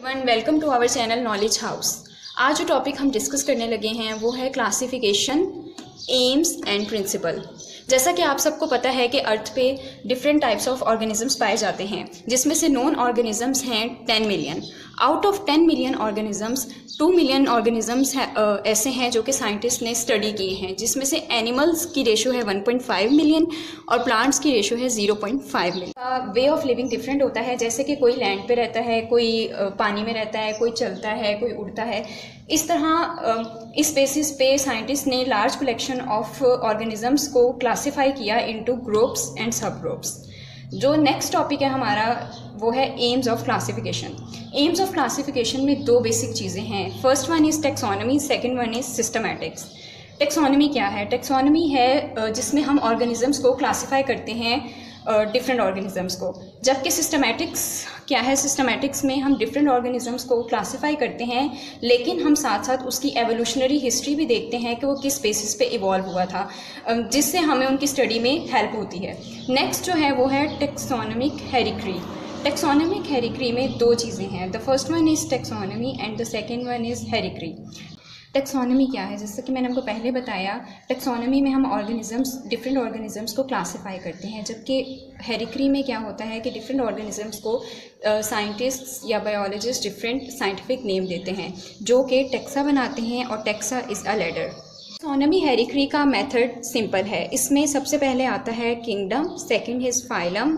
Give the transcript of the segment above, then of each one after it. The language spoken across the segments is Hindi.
everyone welcome to our channel knowledge house. आज जो टॉपिक हम डिस्कस करने लगे हैं, वो है क्लासिफिकेशन एम्स एंड प्रिंसिपल जैसा कि आप सबको पता है कि अर्थ पे डिफरेंट टाइप्स ऑफ़ ऑर्गेनिजम्स पाए जाते हैं, जिसमें से नॉन ऑर्गेनिजम्स हैं ten million out of ten million organisms two million organisms ऐसे हैं जो कि साइंटिस्ट ने स्टडी किए हैं, जिसमें से एनिमल्स की रेशो है 1.5 मिलियन और प्लांट्स की रेशो है 0.5 million way of living different होता है, जैसे कि कोई लैंड पे रहता है, कोई पानी में रहता है, कोई चलता है, कोई उड़ता है इस तरह इस बेसिस पे साइंटिस्ट ने लार्ज कलेक्शन ऑफ़ ऑर्गेनिजम्स को क्लासीफाई किया into groups and sub groups जो नेक्स्ट टॉपिक है हमारा, वो है aims of classification aims of classification में दो बेसिक चीज़ें हैं. First one is taxonomy second one is systematics taxonomy क्या है? टेक्सोनमी है जिसमें हम ऑर्गेनिजम्स को क्लासीफाई करते हैं डिफरेंट ऑर्गेनिजम्स को। जबकि सिस्टमेटिक्स क्या है सिस्टमेटिक्स में हम डिफरेंट ऑर्गेनिजम्स को क्लासीफाई करते हैं, लेकिन हम साथ साथ उसकी एवोल्यूशनरी हिस्ट्री भी देखते हैं कि वो किस बेसिस पे इवॉल्व हुआ था जिससे हमें उनकी स्टडी में हेल्प होती है। नेक्स्ट जो है वो है टेक्सोनमिक हेरिक्री टेक्सोनमिक हेरिक्री में दो चीज़ें हैं। The first one is taxonomy and the second one is हेरिक्री taxonomy क्या है? जैसा कि मैंने आपको पहले बताया टेक्सोनमी में हम ऑर्गेनिजम्स डिफरेंट ऑर्गेनिजम्स को क्लासिफाई करते हैं जबकि हेरिक्री में क्या होता है कि डिफरेंट ऑर्गेनिजम्स को साइंटिस्ट्स uh, या बायोलॉजिस्ट डिफरेंट साइंटिफिक नेम देते हैं जो कि टेक्सा बनाते हैं और taxa is a ladder taxonomy हेरिक्री का मेथड सिंपल है। इसमें सबसे पहले आता है किंगडम सेकंड है फाइलम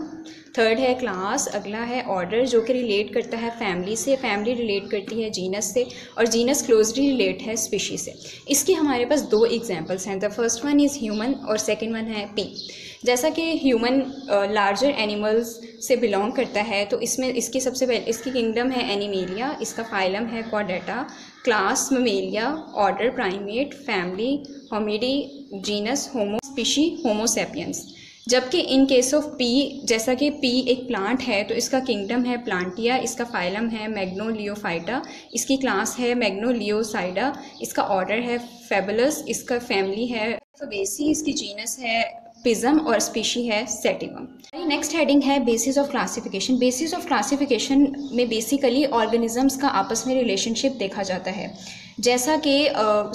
थर्ड है क्लास अगला है ऑर्डर जो कि रिलेट करता है फैमिली से। फैमिली रिलेट करती है जीनस से और जीनस क्लोजली रिलेट है स्पीशी से। इसके हमारे पास दो एग्जांपल्स हैं। The first one is human और सेकंड वन है पी जैसा कि ह्यूमन लार्जर एनिमल्स से बिलोंग करता है तो इसमें इसकी सबसे पहले, इसकी किंगडम है एनिमेलिया, इसका फाइलम है क्वाडेटा class Mammalia, order primate, family, Hominidae, genus, Homo, species Homo sapiens जबकि इन केस ऑफ़ पी, जैसा कि पी एक प्लांट है तो इसका किंगडम है प्लांटिया, इसका फाइलम है मैग्नोलियोफाइटा, इसकी क्लास है मैग्नोलियोसाइडा, इसका ऑर्डर है फेबुलस, इसका फैमिली है बेसी इसकी जीनस है पिज्म और स्पीशी है सेटिवम नेक्स्ट हेडिंग है basis of classification basis of classification में बेसिकली ऑर्गेनिजम्स का आपस में रिलेशनशिप देखा जाता है। जैसा कि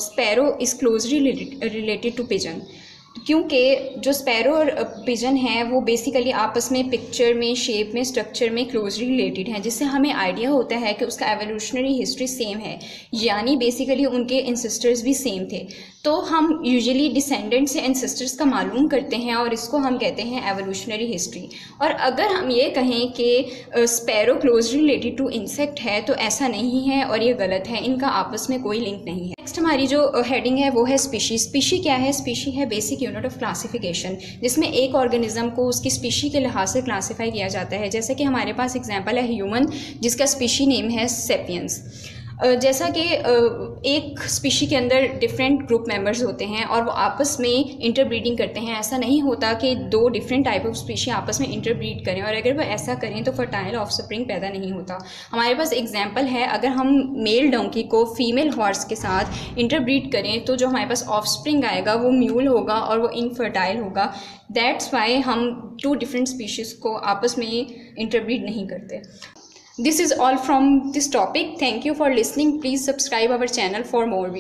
sparrow is closely related to pigeon क्योंकि जो स्पैरो और पिजन है, वो बेसिकली आपस में पिक्चर में शेप में स्ट्रक्चर में क्लोजली रिलेटेड हैं, जिससे हमें आइडिया होता है कि उसका एवोल्यूशनरी हिस्ट्री सेम है। यानी बेसिकली उनके इंसिस्टर्स भी सेम थे। तो हम यूजुअली डिसेंडेंट से एंसेस्टर्स का मालूम करते हैं और इसको हम कहते हैं एवोल्यूशनरी हिस्ट्री और अगर हम ये कहें कि sparrow closely related to insect है तो ऐसा नहीं है और ये गलत है। इनका आपस में कोई लिंक नहीं है। नेक्स्ट हमारी जो हेडिंग है, वो है स्पीशी स्पीशी क्या है? स्पीशी है बेसिक यूनिट ऑफ़ क्लासिफिकेशन जिसमें एक ऑर्गेनिज्म को उसकी स्पीशी के लिहाज से क्लासीफाई किया जाता है। जैसे कि हमारे पास एग्ज़ाम्पल है ह्यूमन जिसका स्पीशी नेम है सेपियंस जैसा कि एक स्पीशी के अंदर डिफरेंट ग्रुप मेंबर्स होते हैं और वो आपस में इंटरब्रीडिंग करते हैं। ऐसा नहीं होता कि दो डिफरेंट टाइप ऑफ़ स्पीशी आपस में इंटरब्रीड करें और अगर वो ऐसा करें तो फर्टाइल ऑफ़ स्प्रिंग पैदा नहीं होता। हमारे पास एग्ज़ाम्पल है, अगर हम मेल डोंकी को फीमेल हॉर्स के साथ इंटरब्रीड करें तो जो हमारे पास ऑफ़ स्प्रिंग आएगा वो म्यूल होगा और वो इनफर्टाइल होगा। दैट्स वाई हम टू डिफरेंट स्पीशीज़ को आपस में इंटरब्रीड नहीं करते। This is all from this topic. Thank you for listening. Please subscribe our channel for more